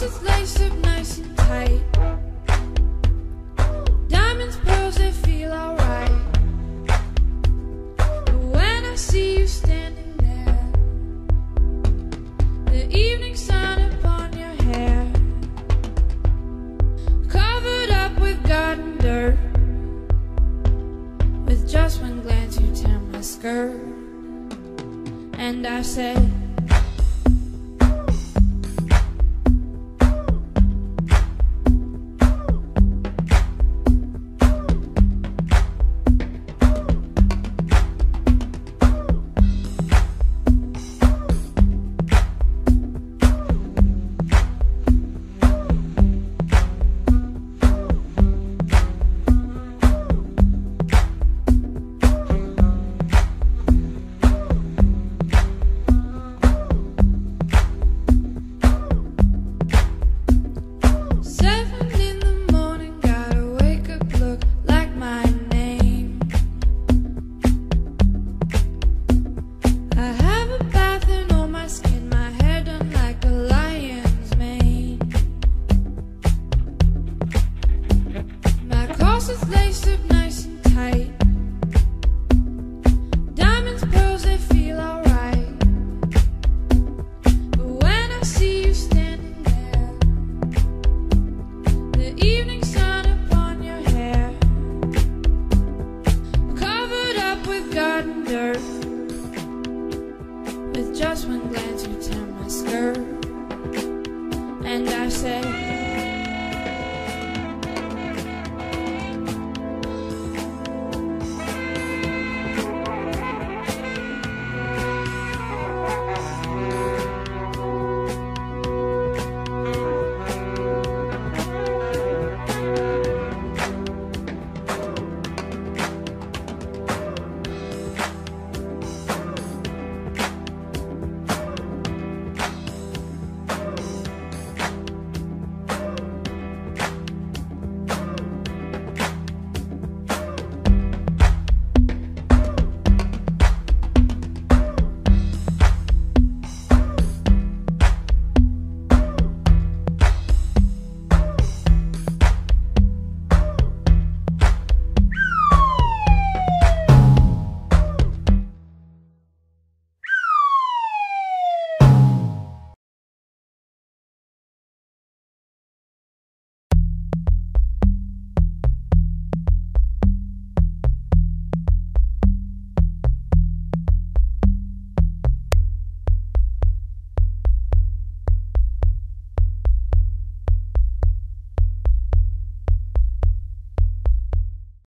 lace up nice and tight. Diamonds, pearls, they feel alright. But when I see you standing there, the evening sun upon your hair, covered up with garden dirt. With just one glance, you tear my skirt, and I say. Laced up nice and tight. Diamonds, pearls, they feel alright. But when I see you standing there. The evening sun upon your hair, covered up with garden dirt. With just one glance, you tear my skirt, and I say.